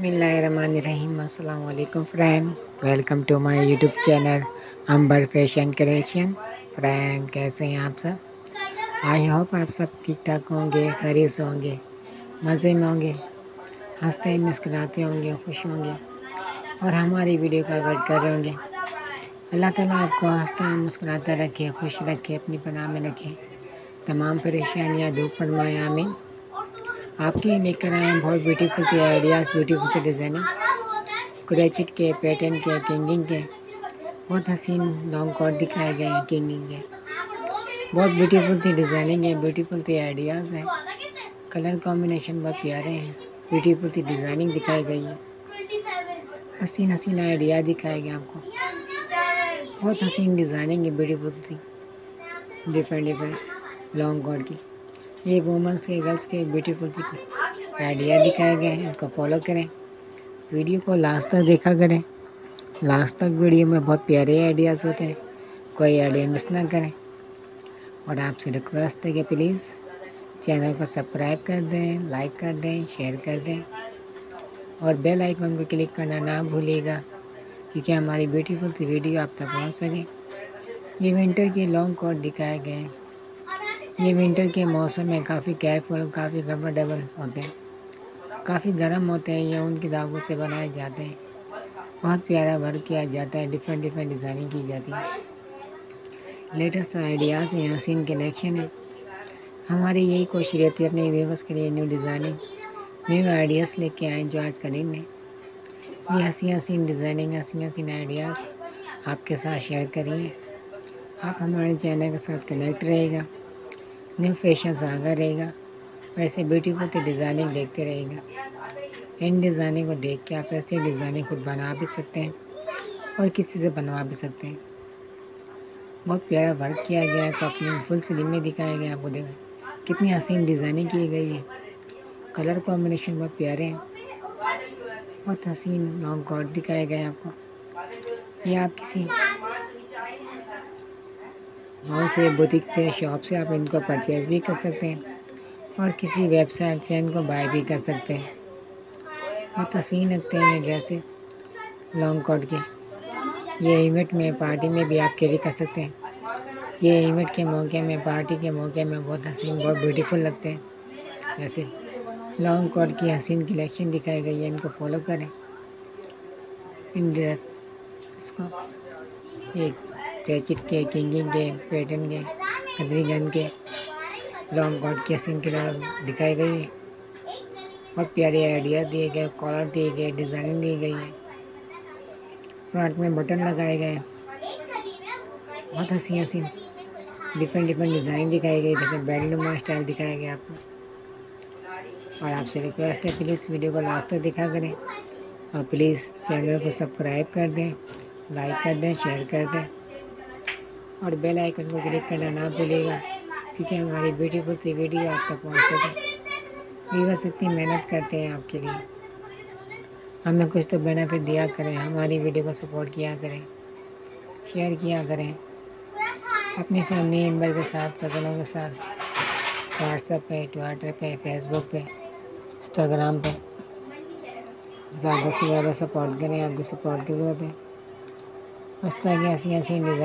अस्सलाम वालेकुम friend welcome to my YouTube channel Ambar fashion creation friend कैसे हैं आप सब? आई होप आप सब ठीक ठाक होंगे खरीस होंगे, मज़े में होंगे, हँसते, मुस्कुराते होंगे, खुश होंगे और हमारी वीडियो का वेट कर रहे होंगे। अल्लाह ताला आपको हंसता, मुस्कुराता रखे, खुश रखे, अपनी पनाह में रखे। तमाम परेशानियाँ दूर फरमाए, आमीन। आपके लिए लेकर आए हैं, बहुत ब्यूटीफुल के आइडियाज़ ब्यूटीफुल के डिज़ाइनिंग क्रेचिट के पैटर्न के किंगिंग के, बहुत हसीन लॉन्ग कॉट दिखाए गए हैं किंगिंग के। बहुत ब्यूटीफुल थी डिज़ाइनिंग है ब्यूटीफुल थी आइडियाज़ हैं। कलर कॉम्बिनेशन बहुत प्यारे हैं ब्यूटीफुल थी डिज़ाइनिंग दिखाई गई है। हसीन हसीन आइडिया दिखाए गए आपको। बहुत हसीन डिज़ाइनिंग है ब्यूटीफुल थी डिफरेंट डिफरेंट लॉन्ग कॉट की। ये वुमेंस के गर्ल्स के ब्यूटीफुल आइडिया दिखाए गए हैं, उनको फॉलो करें। वीडियो को लास्ट तक देखा करें। लास्ट तक वीडियो में बहुत प्यारे आइडियाज़ होते हैं। कोई आइडिया मिस ना करें। और आपसे रिक्वेस्ट है कि प्लीज़ चैनल को सब्सक्राइब कर दें लाइक कर दें शेयर कर दें। और बेल आइकन को क्लिक करना ना भूलिएगा, क्योंकि हमारी ब्यूटीफुल सी वीडियो आप तक पहुँच सके। ये विंटर के लॉन्ग कोट दिखाए गए हैं। ये विंटर के मौसम में काफ़ी केयरफुल काफ़ी कम्फर्टेबल होते हैं। काफ़ी गर्म होते हैं, ये उनकी धागों से बनाए जाते हैं। बहुत प्यारा वर्क किया जाता है डिफरेंट डिफरेंट डिज़ाइनिंग की जाती है। लेटेस्ट आइडियाज़ हैं हसीन कलेक्शन है। हमारी यही कोशिश रहती है अपने व्यूवर्स के लिए न्यू डिज़ाइनिंग न्यू आइडियाज़ लेके आए जो आज का दिन है ये हसी हसीन डिज़ाइनिंग हसी हसीन आइडियाज़ आपके साथ शेयर करिए। आप हमारे चैनल के साथ कनेक्ट रहेगा न्यू फ़ैशन आगा रहेगा वैसे ब्यूटीफुल तो डिज़ाइनिंग देखते रहेगा। इन डिज़ाइनिंग को देख के आप ऐसे डिज़ाइनिंग खुद बना भी सकते हैं, और किसी से बनवा भी सकते हैं। बहुत प्यारा वर्क किया गया है तो अपनी फुल स्लिम में दिखाया गया आपको देखा। कितनी हसीन डिज़ाइनिंग की गई है। कलर कॉम्बिनेशन बहुत प्यारे हैं। बहुत हसीन लॉन्ग कॉट दिखाए गए आपको। ये आप किसी से बुटीक से शॉप से आप इनको परचेज़ भी कर सकते हैं और किसी वेबसाइट से इनको बाय भी कर सकते हैं। बहुत हसीन लगते हैं ये लॉन्ग कोट के। ये इवेंट में पार्टी में भी आप कैरी कर सकते हैं। ये इवेंट के मौके में पार्टी के मौके में बहुत हसीन बहुत ब्यूटीफुल लगते हैं। जैसे लॉन्ग कोट की हसीन कलेक्शन दिखाई गई है, इनको फॉलो करें। इन ड्रेस इसको एक कैचिट के किंगिंग के, पैटर्न के कदरी गन के, लॉन्ग कॉट के सिंह कलर दिखाई गई। है बहुत प्यारे आइडिया दिए गए, कॉलर दिए गए, डिज़ाइनिंग दी गई है। फ्रंट में बटन लगाए गए। बहुत हँसी हँसी डिफरेंट डिफरेंट डिज़ाइन दिखाई गई देखिए बेडनुमा स्टाइल दिखाया गया आपको। और आपसे रिक्वेस्ट है प्लीज़ वीडियो को लास्ट तक दिखा करें। और प्लीज़ चैनल को सब्सक्राइब कर दें लाइक कर दें शेयर कर दें। और बेल आइकन को क्लिक करना ना भूलिएगा, क्योंकि हमारी ब्यूटीफुल सी वीडियो आप तक पहुँच सके व्यूवर्स इतनी मेहनत करते हैं आपके लिए। हमें कुछ तो बेनिफिट दिया करें, हमारी वीडियो को सपोर्ट किया करें शेयर किया करें। अपनी फैमिली मेंबर के साथ, कज़नों के साथ व्हाट्सएप पे ट्विटर पे फेसबुक पे इंस्टाग्राम पे। ज़्यादा से ज़्यादा सपोर्ट करें, आपकी सपोर्ट की ज़रूरत है। उस तरह की ऐसी ऐसी डिज़ाइन